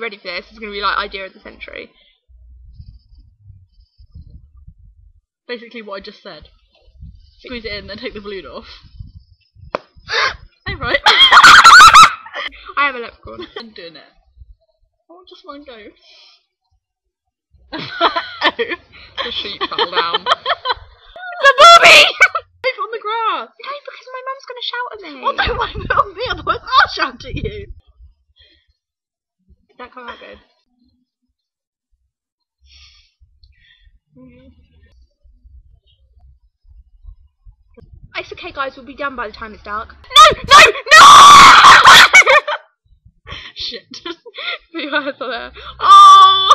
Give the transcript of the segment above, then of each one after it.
ready for this. This is going to be like idea of the century. Basically what I just said. Squeeze it in, then take the balloon off. hey, right. I have a leprechaun. I'm doing it. Oh, just one go. the sheep fell down. the booby! On the grass. No, because my mum's going to shout at me. Well, don't mind it on me, otherwise I'll shout at you. That come out good? Mm-hmm. It's okay, guys. We'll be done by the time it's dark. No, no, no! Shit. Put your on there. Oh,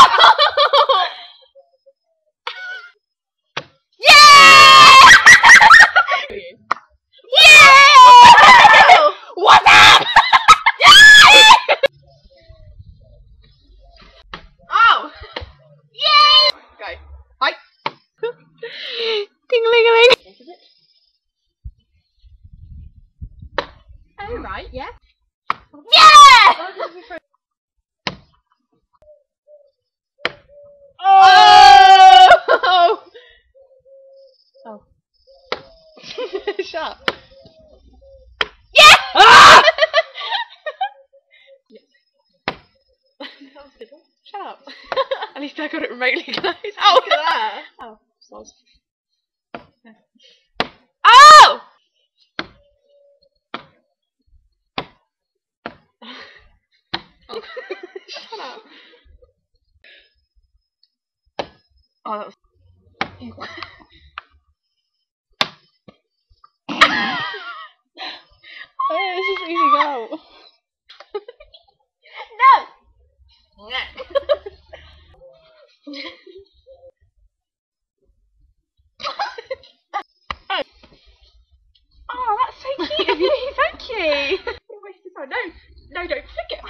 right, yeah. Yeah! Oh! Oh. Shut up. Yeah! Ah! that was good one. Shut up. At least I got it remotely, guys. Oh! Look at that. Oh, soz. Oh! Oh. Shut up. Oh, that was. This is easy go. No! Oh, that's so cute of you. Thank you. What waste of time. No, no, don't flick it.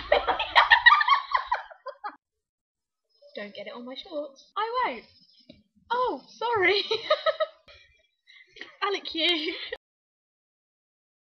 don't get it on my shorts. I won't. Oh, sorry. Alec, you.